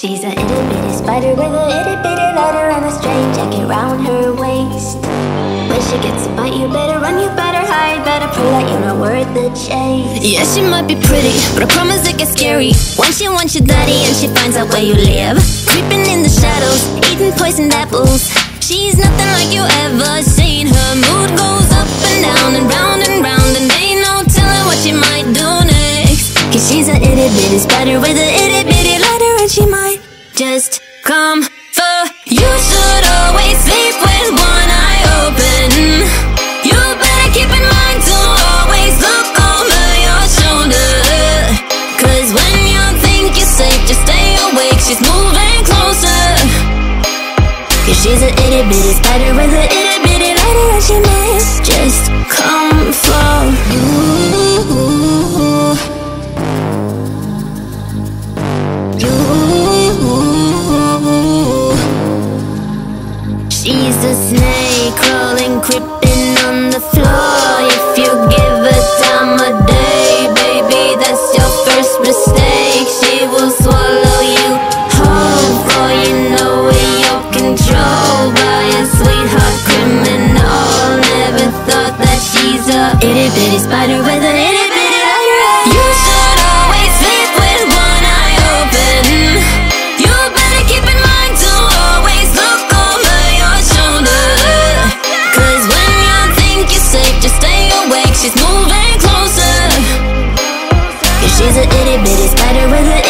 spider with a itty bitty letter and a straight jacket round her waist. When she gets a bite, you better run, you better hide, better prove that you're not worth the chase. Yeah, she might be pretty, but I promise it gets scary. When she wants your daddy and she finds out where you live. Creeping in the shadows, eating poisoned apples. She's nothing like you ever seen. Her mood goes up and down and round and round And ain't no telling what she might do next. Cause she's a itty bitty spider with a itty bitty just come for you. Should always sleep with one eye open. You better keep in mind to always look over your shoulder. Cause when you think you're safe, just stay awake. She's moving closer. Cause she's a itty bitty spider with a itty She's a snake crawling, creeping on the floor. If you give her time of day, baby, that's your first mistake. She will swallow you whole, for you know in your control by a sweetheart criminal. Never thought that she's a itty bitty spider with an itty better with it